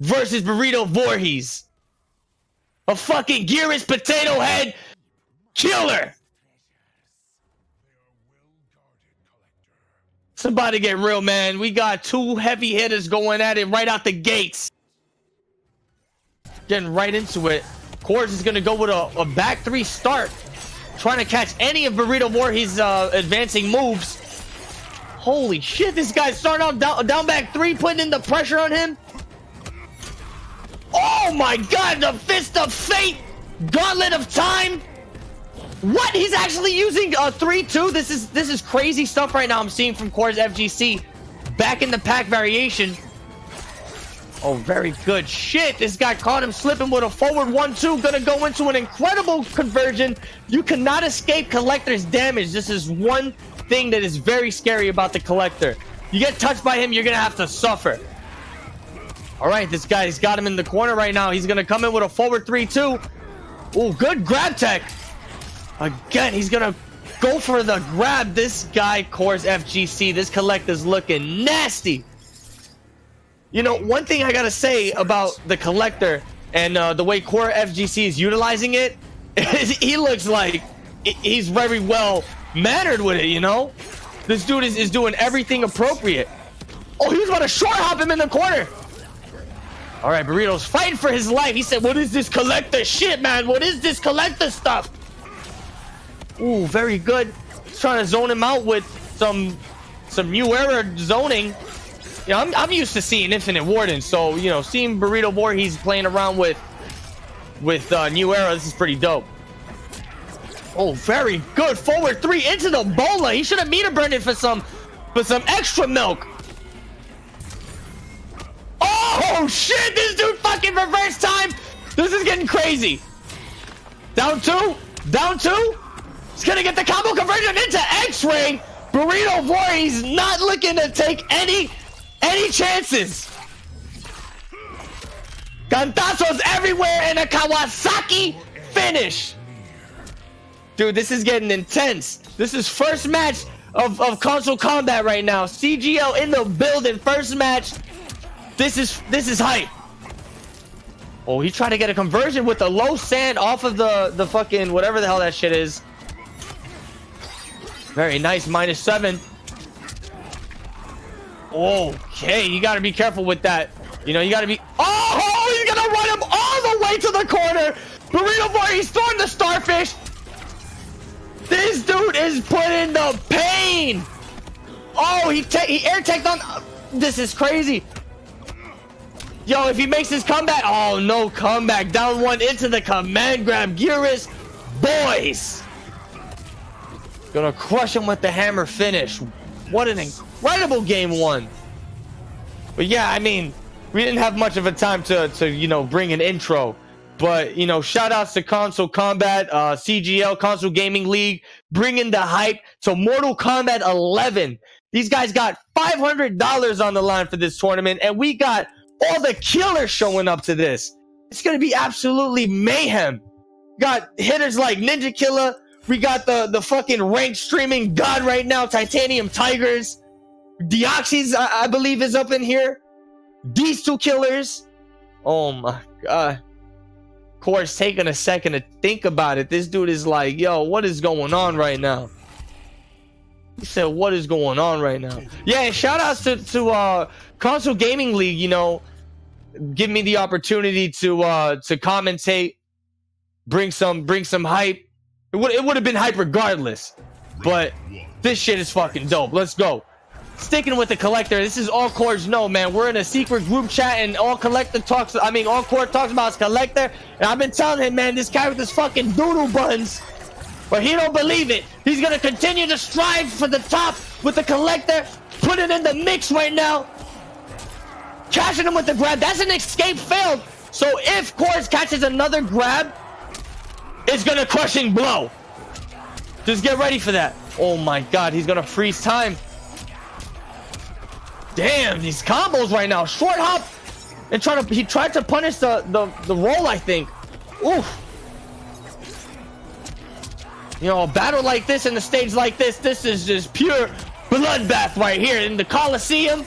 versus Burrito Voorhees. A fucking Geras potato head killer. Somebody get real, man. We got two heavy hitters going at it right out the gates. Getting right into it. Corzz is going to go with a, a, back three start. Trying to catch any of Burrito Voorhees' uh, advancing moves. Holy shit, this guy starting out down, down back three, putting in the pressure on him. Oh my god, the Fist of Fate! Gauntlet of Time! What? He's actually using uh, a 3-2? This is this is crazy stuff right now I'm seeing from Corzz FGC. Back in the pack variation. Oh, very good. Shit, this guy caught him slipping with a forward 1-2. Gonna go into an incredible conversion. You cannot escape Kollector's damage. This is one thing that is very scary about the Kollector. You get touched by him, you're gonna have to suffer. All right, this guy's got him in the corner right now. He's gonna come in with a forward 3-2. Oh, good grab tech. Again, he's gonna go for the grab. This guy, Corzz FGC, this Kollector's looking nasty. You know, one thing I gotta say about the Kollector and uh, the way Core FGC is utilizing it, he looks like he's very well mannered with it, you know? This dude is, is doing everything appropriate. Oh, he's about to short hop him in the corner. All right, Burrito's fighting for his life. He said, what is this Kollector shit, man? What is this Kollector stuff? Ooh, very good. He's trying to zone him out with some some new era zoning. Yeah, I'm, I'm used to seeing Infinite Warden, so, you know, seeing Burrito Voorhees playing around with with uh, new era, this is pretty dope. Oh, very good. Forward three into the bola. He should have meter burned it for some for some extra milk. Oh shit! This dude fucking reverse time. This is getting crazy. Down two. Down two. He's gonna get the combo conversion into X-Ray. Burrito Voorhees not looking to take any any chances. Gantazos everywhere and a Kawasaki finish. Dude, this is getting intense. This is first match of, of console combat right now. CGL in the building. First match. This is this is hype. Oh, he tried to get a conversion with the low sand off of the, the fucking whatever the hell that shit is. Very nice, minus seven. Okay, you gotta be careful with that. You know, you gotta be... Oh, he's gonna run him all the way to the corner. Burrito Boy, he's throwing the starfish. This dude is putting the pain. Oh, he, he air teched on... This is crazy. Yo, if he makes his comeback... Oh, no comeback. Down one into the command grab. Geras, boys. Gonna crush him with the hammer finish. What an incredible game one. But yeah, I mean, we didn't have much of a time to, to you know, bring an intro. But, you know, shout outs to Console Combat, uh, CGL, Console Gaming League, bringing the hype to Mortal Kombat 11. These guys got $500 on the line for this tournament, and we got all the killers showing up to this. It's to be absolutely mayhem. Got hitters like Ninja Killer, we got the the fucking rank streaming god right now, Titanium Tigers. Deoxys, I, I believe, is up in here. These two killers. Oh my god. Of course, taking a second to think about it. This dude is like, yo, what is going on right now? He said, what is going on right now? Yeah, shout outs to, to uh console gaming league, you know, give me the opportunity to uh to commentate, bring some bring some hype it would it would have been hype regardless. But this shit is fucking dope. Let's go. Sticking with the Kollector. This is all cores no man. We're in a secret group chat and all Kollector talks. I mean, all core talks about his Kollector. And I've been telling him, man, this guy with his fucking doodle buns. But he don't believe it. He's gonna continue to strive for the top with the Kollector. Put it in the mix right now. Catching him with the grab. That's an escape failed. So if Corzz catches another grab, it's gonna crushing blow. Just get ready for that. Oh my god, he's gonna freeze time. Damn, these combos right now. Short hop and trying to he tried to punish the the, the roll, I think. Oof. You know, a battle like this in a stage like this, this is just pure bloodbath right here in the Coliseum.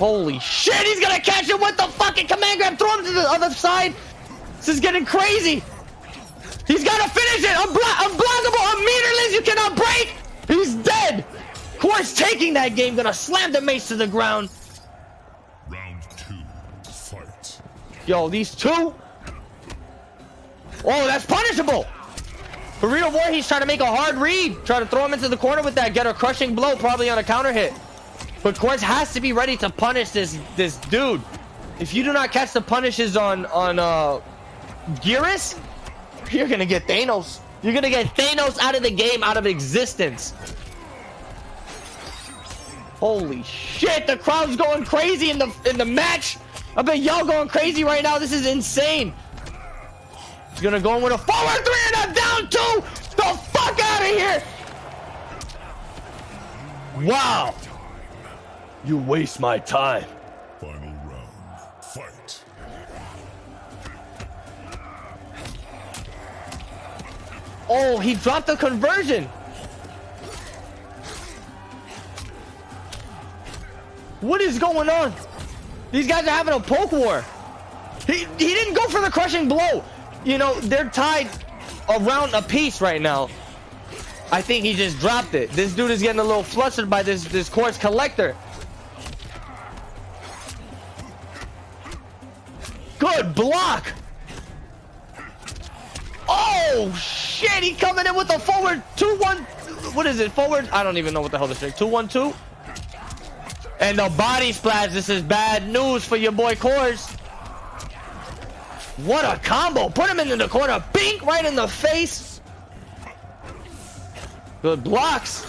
Holy shit, he's gonna catch him with the fucking command grab. Throw him to the other side. This is getting crazy. He's gotta finish it. Unblo unblockable, unmeterless. You cannot break. He's dead. Corzz taking that game. Gonna slam the mace to the ground. Round two, fight. Yo, these two. Oh, that's punishable. Burrito Boy, he's trying to make a hard read. Try to throw him into the corner with that. Get a crushing blow, probably on a counter hit. But Corzz has to be ready to punish this this dude. If you do not catch the punishes on on uh you're gonna get Thanos. You're gonna get Thanos out of the game, out of existence. Holy shit, the crowd's going crazy in the in the match. I bet y'all going crazy right now. This is insane. He's gonna go in with a forward three and a down two. The fuck out of here. Wow. You waste my time. Final round, fight. Oh, he dropped the conversion. What is going on? These guys are having a poke war. He, he didn't go for the crushing blow. You know, they're tied around a piece right now. I think he just dropped it. This dude is getting a little flustered by this, this Corzz Kollector. Good block. Oh, shit. He coming in with a forward 2-1. What is it? Forward? I don't even know what the hell this is. 2-1-2? And the body splash. This is bad news for your boy Corzz. What a combo. Put him into the corner. Bink right in the face. Good blocks.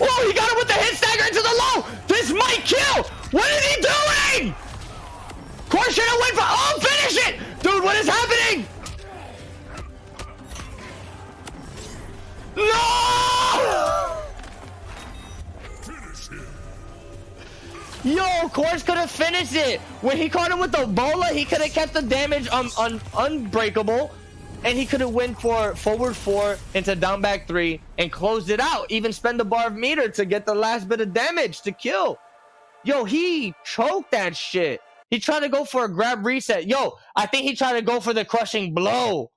Oh, he got him with the hit stagger into the low. This might kill. What is he doing? Core should have went for. Oh, finish it. Dude, what is happening? No! Yo, Corzz could have finished it. When he caught him with the bola, he could have kept the damage un un unbreakable. And he could have went for forward four into down back three and closed it out. Even spend the bar of meter to get the last bit of damage to kill. Yo, he choked that shit. He tried to go for a grab reset. Yo, I think he tried to go for the crushing blow.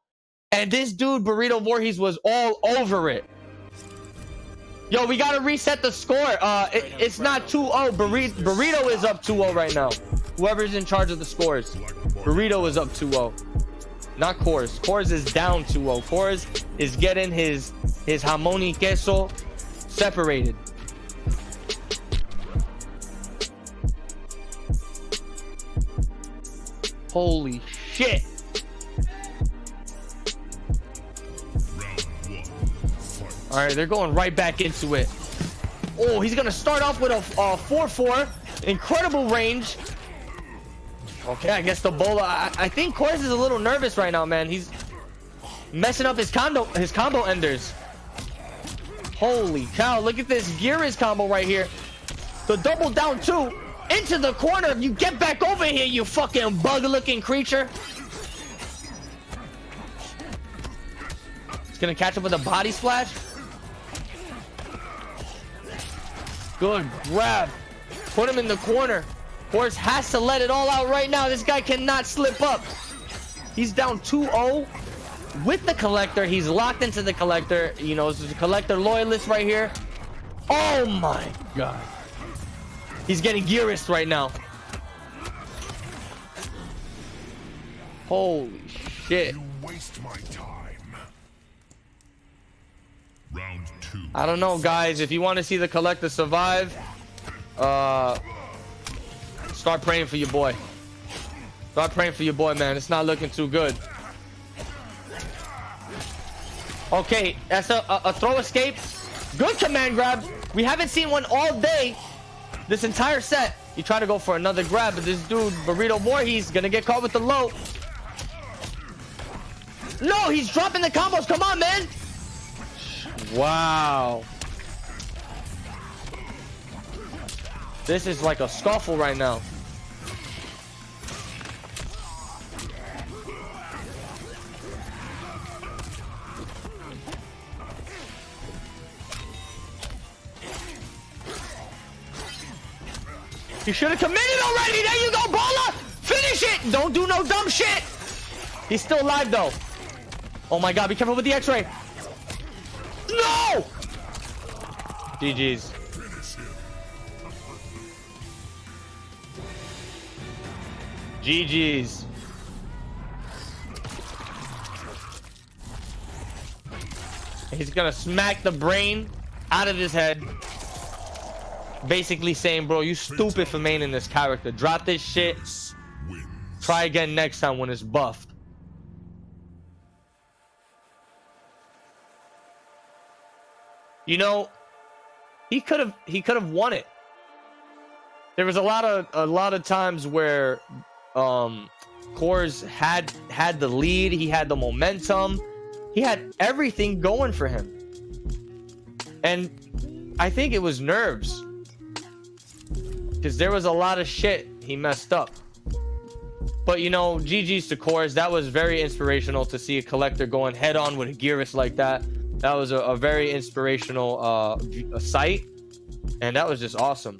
And this dude, Burrito Voorhees, was all over it. Yo, we gotta reset the score. Uh, it, it's not 2-0. Burrito, Burrito is up 2-0 right now. Whoever's in charge of the scores. Burrito is up 2-0. Not Corzz. Corzz is down 2-0. Corzz is getting his his jamon y queso separated. Holy shit. All right, they're going right back into it. Oh, he's gonna start off with a 4-4. Incredible range. Okay, I guess the bola. I, I think Corzz is a little nervous right now, man. He's messing up his combo, his combo enders. Holy cow! Look at this Geras combo right here. The double down two into the corner. You get back over here, you fucking bug-looking creature. He's gonna catch up with a body splash. Good grab. Put him in the corner. Horse has to let it all out right now. This guy cannot slip up. He's down 2-0 with the Kollector. He's locked into the Kollector. You know, this is a Kollector loyalist right here. Oh my god. He's getting Gearist right now. Holy shit. You waste my time. Round two. I don't know, guys. If you want to see the Kollector survive, uh, start praying for your boy. Start praying for your boy, man. It's not looking too good. Okay, that's a, a, a throw escape. Good command grab. We haven't seen one all day. This entire set. You try to go for another grab, but this dude, Burrito Voorhees, gonna get caught with the low. No, he's dropping the combos. Come on, man. Wow. This is like a scuffle right now. You should have committed already. There you go, Bola. Finish it. Don't do no dumb shit. He's still alive though. Oh my god, be careful with the x-ray. No! GG's. GG's. He's gonna smack the brain out of his head. Basically saying, bro, you stupid for maining this character. Drop this shit. Try again next time when it's buffed. You know, he could have he could have won it. There was a lot of a lot of times where um Corzz had had the lead, he had the momentum, he had everything going for him. And I think it was nerves. Because there was a lot of shit he messed up. But you know, GG's to Corzz. That was very inspirational to see a Kollector going head on with a Geras like that. That was a, a very inspirational uh, sight. And that was just awesome.